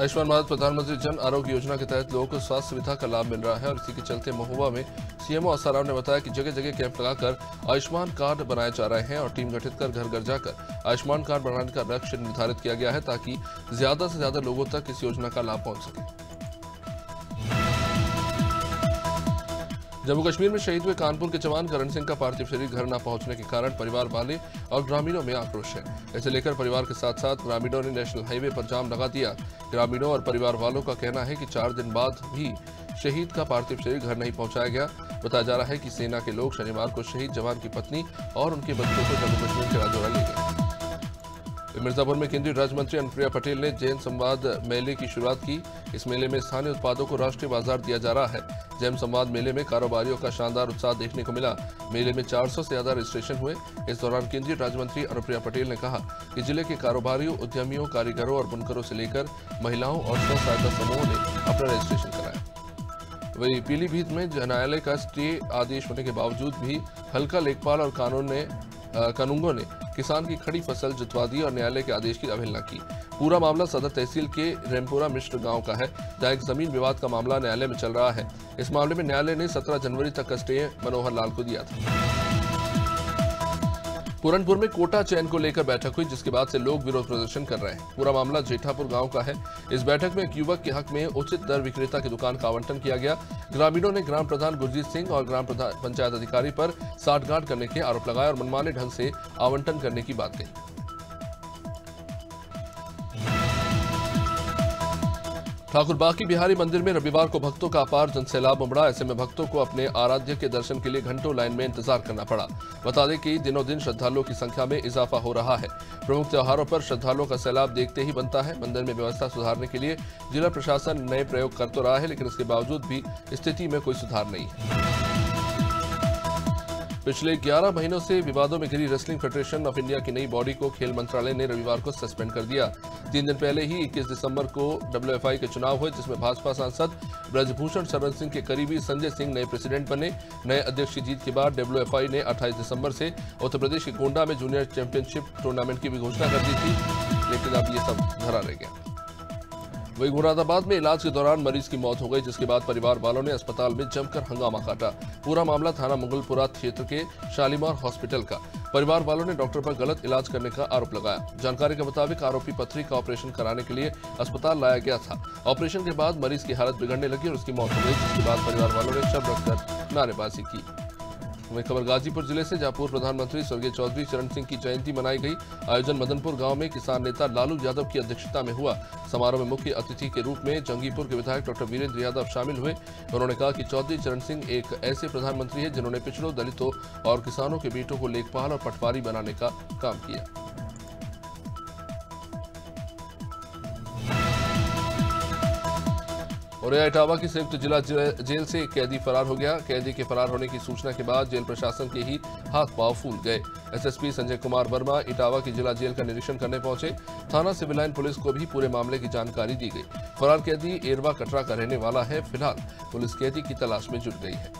आयुष्मान भारत प्रधानमंत्री जन आरोग्य योजना के तहत लोगों को स्वास्थ्य सुविधा का लाभ मिल रहा है और इसी के चलते महुआ में सीएमओ आसाराम ने बताया कि जगह जगह कैंप लगाकर आयुष्मान कार्ड बनाए जा रहे हैं और टीम गठित कर घर घर जाकर आयुष्मान कार्ड बनाने का लक्ष्य निर्धारित किया गया है ताकि ज़्यादा से ज़्यादा लोगों तक इस योजना का लाभ पहुँच सके। जम्मू कश्मीर में शहीद हुए कानपुर के जवान करण सिंह का पार्थिव शरीर घर न पहुँचने के कारण परिवार वाले और ग्रामीणों में आक्रोश है। इसे लेकर परिवार के साथ साथ ग्रामीणों ने नेशनल हाईवे पर जाम लगा दिया। ग्रामीणों और परिवार वालों का कहना है कि चार दिन बाद भी शहीद का पार्थिव शरीर घर नहीं पहुँचाया गया। बताया जा रहा है कि सेना के लोग शनिवार को शहीद जवान की पत्नी और उनके बच्चों को जम्मू कश्मीर के राजौरा ले गए। मिर्जापुर में केंद्रीय राज्य मंत्री अनुप्रिया पटेल ने जैन संवाद मेले की शुरुआत की। इस मेले में स्थानीय उत्पादों को राष्ट्रीय बाज़ार दिया जा रहा है। जैन संवाद मेले में कारोबारियों का शानदार उत्साह देखने को मिला। मेले में 400 से ज़्यादा रजिस्ट्रेशन हुए। इस दौरान केंद्रीय राज्य मंत्री अनुप्रिया पटेल ने कहा कि ज़िले के कारोबारियों, उद्यमियों, कारीगरों और बुनकरों से लेकर महिलाओं और स्व सहायता समूहों ने अपना रजिस्ट्रेशन कराया। वही पीलीभीत में न्यायालय का स्टे आदेश होने के बावजूद भी हल्का लेखपाल और कानून ने कानूंगों ने किसान की खड़ी फ़सल जुतवा दी और न्यायालय के आदेश की अवहेलना की। पूरा मामला सदर तहसील के रेमपुरा मिश्र गाँव का है, जहाँ एक ज़मीन विवाद का मामला न्यायालय में चल रहा है। इस मामले में न्यायालय ने 17 जनवरी तक का स्टे मनोहर लाल को दिया था। पूरनपुर में कोटा चयन को लेकर बैठक हुई, जिसके बाद से लोग विरोध प्रदर्शन कर रहे हैं। पूरा मामला जेठापुर गाँव का है। इस बैठक में एक युवक के हक में उचित दर विक्रेता की दुकान का आवंटन किया गया। ग्रामीणों ने ग्राम प्रधान गुरजीत सिंह और ग्राम पंचायत अधिकारी पर साठगांठ करने के आरोप लगाए और मनमाने ढंग से आवंटन करने की बात कही। ठाकुर, बाकी बिहारी मंदिर में रविवार को भक्तों का अपार जनसैलाब उमड़ा, ऐसे में भक्तों को अपने आराध्य के दर्शन के लिए घंटों लाइन में इंतज़ार करना पड़ा। बता दें कि दिनों दिन श्रद्धालुओं की संख्या में इजाफा हो रहा है। प्रमुख त्योहारों पर श्रद्धालुओं का सैलाब देखते ही बनता है। मंदिर में व्यवस्था सुधारने के लिए जिला प्रशासन नए प्रयोग कर तो रहा है, लेकिन इसके बावजूद भी स्थिति में कोई सुधार नहीं है। पिछले 11 महीनों से विवादों में घिरी रेसलिंग फेडरेशन ऑफ़ इंडिया की नई बॉडी को खेल मंत्रालय ने रविवार को सस्पेंड कर दिया। तीन दिन पहले ही 21 दिसंबर को डब्ल्यूएफआई के चुनाव हुए, जिसमें भाजपा सांसद ब्रजभूषण शरण सिंह के करीबी संजय सिंह नए प्रेसिडेंट बने। नए अध्यक्ष की जीत के बाद डब्ल्यूएफआई ने 28 दिसंबर से उत्तर प्रदेश के गोंडा में जूनियर चैंपियनशिप टूर्नामेंट की भी घोषणा कर दी थी। लेकिन अब ये सब धरा रह गया। वही मुरादाबाद में इलाज के दौरान मरीज़ की मौत हो गई, जिसके बाद परिवार वालों ने अस्पताल में जमकर हंगामा काटा। पूरा मामला थाना मुगलपुरा क्षेत्र के शालीमार हॉस्पिटल का। परिवार वालों ने डॉक्टर पर गलत इलाज करने का आरोप लगाया। जानकारी के मुताबिक आरोपी पथरी का ऑपरेशन कराने के लिए अस्पताल लाया गया था। ऑपरेशन के बाद मरीज़ की हालत बिगड़ने लगी और उसकी मौत हो गई, जिसके बाद परिवार वालों ने शव रखकर नारेबाजी की। वहीं खबर गाजीपुर ज़िले से जहाँ पूर्व प्रधानमंत्री स्वर्गीय चौधरी चरण सिंह की जयंती मनाई गई। आयोजन मदनपुर गाँव में किसान नेता लालू यादव की अध्यक्षता में हुआ। समारोह में मुख्य अतिथि के रूप में जंगीपुर के विधायक डॉक्टर वीरेंद्र यादव शामिल हुए। उन्होंने कहा कि चौधरी चरण सिंह एक ऐसे प्रधानमंत्री है जिन्होंने पिछड़ों, दलितों और किसानों के बेटों को लेखपाल और पटवारी बनाने का काम किया। और इटावा की संयुक्त जिला जेल से एक कैदी फरार हो गया। कैदी के फरार होने की सूचना के बाद जेल प्रशासन के ही हाथ पाँव फूल गए। एसएसपी संजय कुमार वर्मा इटावा की जिला जेल का निरीक्षण करने पहुँचे। थाना सिविल लाइन पुलिस को भी पूरे मामले की जानकारी दी गई। फरार कैदी एरवा कटरा का रहने वाला है। फ़िलहाल पुलिस कैदी की तलाश में जुट गई है।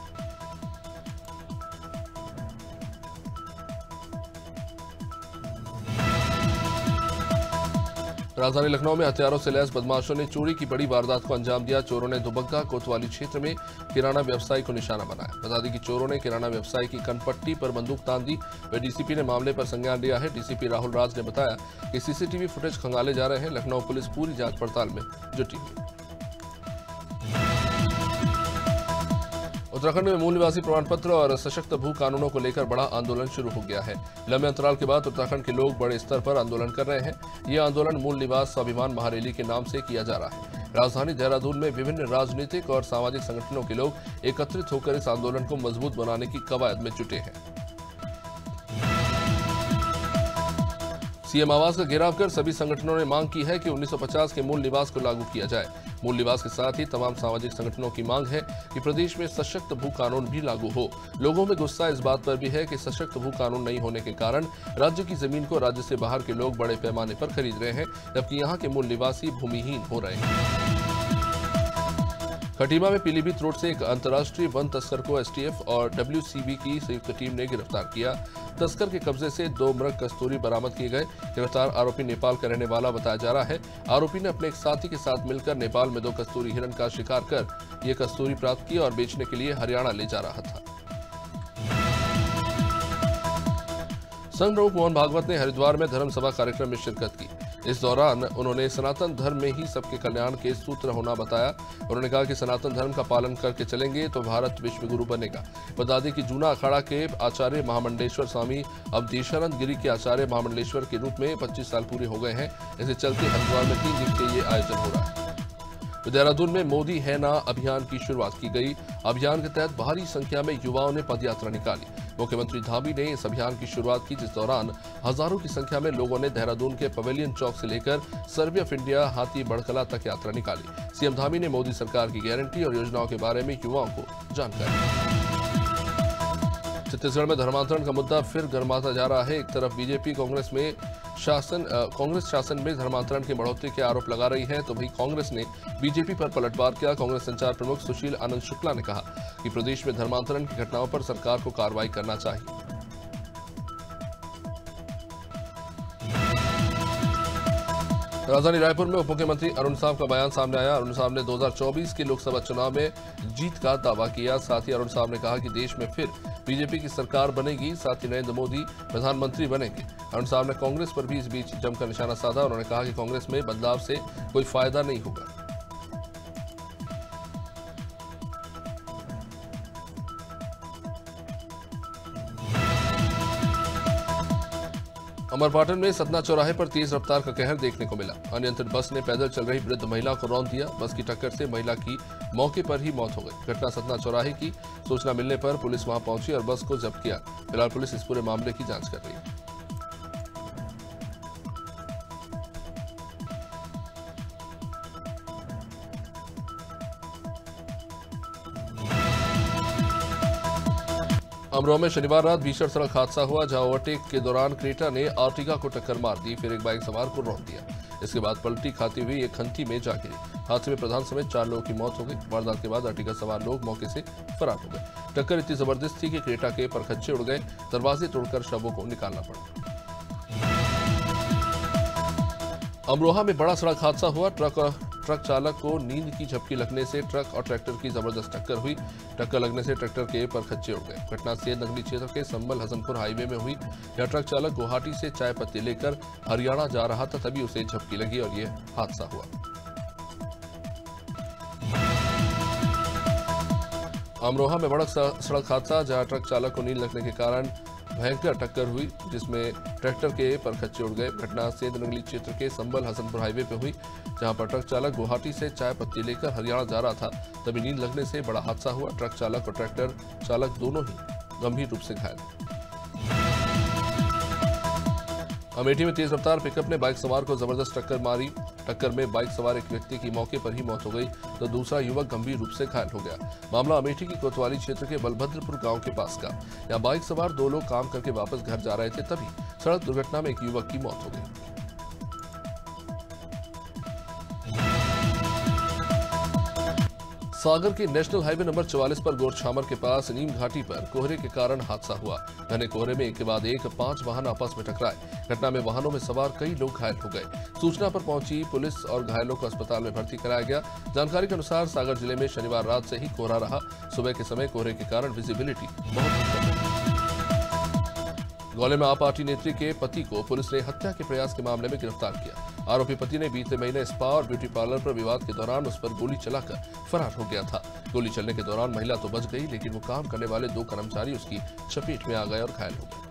राजधानी लखनऊ में हथियारों से लैस बदमाशों ने चोरी की बड़ी वारदात को अंजाम दिया। चोरों ने दुबग्गा कोतवाली क्षेत्र में किराना व्यवसायी को निशाना बनाया। बता दें कि चोरों ने किराना व्यवसायी की कनपट्टी पर बंदूक तान दी। वे डीसीपी ने मामले पर संज्ञान लिया है। डीसीपी राहुल राज ने बताया कि सीसीटीवी फुटेज खंगाले जा रहे हैं। लखनऊ पुलिस पूरी जाँच पड़ताल में जुटी हुई उत्तराखंड में मूल निवासी प्रमाण पत्र और सशक्त भू कानूनों को लेकर बड़ा आंदोलन शुरू हो गया है। लंबे अंतराल के बाद उत्तराखंड के लोग बड़े स्तर पर आंदोलन कर रहे हैं। यह आंदोलन मूल निवास स्वाभिमान महारैली के नाम से किया जा रहा है। राजधानी देहरादून में विभिन्न राजनीतिक और सामाजिक संगठनों के लोग एकत्रित होकर इस आंदोलन को मज़बूत बनाने की कवायद में जुटे हैं। सीएम आवास का घेराव कर सभी संगठनों ने मांग की है कि 1950 के मूल निवास को लागू किया जाए। मूल निवास के साथ ही तमाम सामाजिक संगठनों की मांग है कि प्रदेश में सशक्त भू कानून भी लागू हो। लोगों में गुस्सा इस बात पर भी है कि सशक्त भू कानून नहीं होने के कारण राज्य की ज़मीन को राज्य से बाहर के लोग बड़े पैमाने पर खरीद रहे हैं, जबकि यहाँ के मूल निवासी भूमिहीन हो रहे हैं। खटीमा में पीलीभीत रोड से एक अंतर्राष्ट्रीय वन तस्कर को एसटीएफ और डब्ल्यूसीबी की संयुक्त टीम ने गिरफ़्तार किया। तस्कर के कब्जे से दो मृग कस्तूरी बरामद किए गए। गिरफ़्तार आरोपी नेपाल का रहने वाला बताया जा रहा है। आरोपी ने अपने एक साथी के साथ मिलकर नेपाल में दो कस्तूरी हिरण का शिकार कर ये कस्तूरी प्राप्त की और बेचने के लिए हरियाणा ले जा रहा था। संघ प्रमुख मोहन भागवत ने हरिद्वार में धर्म सभा कार्यक्रम में शिरकत की। इस दौरान उन्होंने सनातन धर्म में ही सबके कल्याण के सूत्र होना बताया। उन्होंने कहा कि सनातन धर्म का पालन करके चलेंगे तो भारत विश्व गुरु बनेगा। बता दें कि जूना अखाड़ा के आचार्य महामंडेश्वर स्वामी अब देशानंद गिरी के आचार्य महामंडेश्वर के रूप में 25 साल पूरे हो गए हैं। इसे चलते हरिद्वार में तीन के ये आयोजन हो रहा है। देहरादून में मोदी है ना अभियान की शुरुआत की गई। अभियान के तहत भारी संख्या में युवाओं ने पदयात्रा निकाली। मुख्यमंत्री धामी ने इस अभियान की शुरुआत की, जिस दौरान हज़ारों की संख्या में लोगों ने देहरादून के पवेलियन चौक से लेकर सर्वे ऑफ़ इंडिया, हाथी, बड़कला तक यात्रा निकाली। सीएम धामी ने मोदी सरकार की गारंटी और योजनाओं के बारे में युवाओं को जानकारी छत्तीसगढ़ में धर्मांतरण का मुद्दा फिर गर्माता जा रहा है। एक तरफ़ बीजेपी, कांग्रेस में शासन कांग्रेस शासन में धर्मांतरण की बढ़ोतरी के आरोप लगा रही है तो वही कांग्रेस ने बीजेपी पर पलटवार किया। कांग्रेस संचार प्रमुख सुशील आनंद शुक्ला ने कहा कि प्रदेश में धर्मांतरण की घटनाओं पर सरकार को कार्रवाई करना चाहिए। राजधानी रायपुर में उप मुख्यमंत्री अरुण साहब का बयान सामने आया। अरुण साहब ने 2024 के लोकसभा चुनाव में जीत का दावा किया। साथ ही अरुण साहब ने कहा कि देश में फिर बीजेपी की सरकार बनेगी, साथ ही नरेंद्र मोदी प्रधानमंत्री बनेंगे। अरुण साहब ने कांग्रेस पर भी इस बीच जमकर निशाना साधा। उन्होंने कहा कि कांग्रेस में बदलाव से कोई फ़ायदा नहीं होगा। अमरपाटन में सतना चौराहे पर तेज रफ्तार का कहर देखने को मिला। अनियंत्रित बस ने पैदल चल रही वृद्ध महिला को रौन दिया। बस की टक्कर से महिला की मौके पर ही मौत हो गई। घटना सतना चौराहे की सूचना मिलने पर पुलिस वहाँ पहुँची और बस को जब्त किया। फ़िलहाल पुलिस इस पूरे मामले की जाँच कर रही है। अमरोहा में शनिवार रात भीषण सड़क हादसा हुआ, जहाँ ओवरटेक के दौरान क्रेटा ने आर्टिका को टक्कर मार दी, फिर एक बाइक सवार को रोक दिया। इसके बाद पलटी खाती हुई एक खंती में जा गिरी। हादसे में प्रधान समेत चार लोगों की मौत हो गई। वारदात के बाद आर्टिका सवार लोग मौके से फरार हो गए। टक्कर इतनी ज़बरदस्त थी कि क्रेटा के परखच्चे उड़ गए। दरवाजे तोड़कर शवों को निकालना पड़ा। अमरोहा में बड़ा सड़क हादसा हुआ। ट्रक ट्रक चालक को नींद की झपकी लगने से ट्रक और ट्रैक्टर की ज़बरदस्त टक्कर हुई। टक्कर लगने से ट्रैक्टर के पर खच्चे उड़ गए। घटना से नगरी क्षेत्र के संबल हसनपुर हाईवे में हुई। यह ट्रक चालक गुवाहाटी से चाय पत्ती लेकर हरियाणा जा रहा था, तभी उसे झपकी लगी और यह हादसा हुआ। अमरोहा में बड़ा सड़क हादसा, जहाँ ट्रक चालक को नींद लगने के कारण भयंकर टक्कर हुई, जिसमें ट्रैक्टर के परखच्चे उड़ गए। घटना सेंध क्षेत्र के संबल हसनपुर हाईवे पे हुई, जहाँ पर ट्रक चालक गुवाहाटी से चाय पत्ती लेकर हरियाणा जा रहा था। तभी नींद लगने से बड़ा हादसा हुआ। ट्रक चालक और ट्रैक्टर चालक दोनों ही गंभीर रूप से घायल। अमेठी में तेज रफ्तार पिकअप ने बाइक सवार को ज़बरदस्त टक्कर मारी। टक्कर में बाइक सवार एक व्यक्ति की मौके पर ही मौत हो गई तो दूसरा युवक गंभीर रूप से घायल हो गया। मामला अमेठी की कोतवाली क्षेत्र के बलभद्रपुर गाँव के पास का। यहाँ बाइक सवार दो लोग काम करके वापस घर जा रहे थे, तभी सड़क दुर्घटना में एक युवक की मौत हो गई। सागर के नेशनल हाईवे नंबर 44 पर गोरछामर के पास नीम घाटी पर कोहरे के कारण हादसा हुआ। घने कोहरे में एक के बाद एक, पाँच वाहन आपस में टकराए। घटना में वाहनों में सवार कई लोग घायल हो गए। सूचना पर पहुँची पुलिस और घायलों को अस्पताल में भर्ती कराया गया। जानकारी के अनुसार सागर ज़िले में शनिवार रात से ही कोहरा रहा। सुबह के समय कोहरे के कारण विजिबिलिटी बहुत ग्वालियर में आप पार्टी नेत्री के पति को पुलिस ने हत्या के प्रयास के मामले में गिरफ़्तार किया। आरोपी पति ने बीते महीने स्पा और ब्यूटी पार्लर पर विवाद के दौरान उस पर गोली चलाकर फरार हो गया था। गोली चलने के दौरान महिला तो बच गई, लेकिन वो काम करने वाले दो कर्मचारी उसकी चपेट में आ गए और घायल हो गए।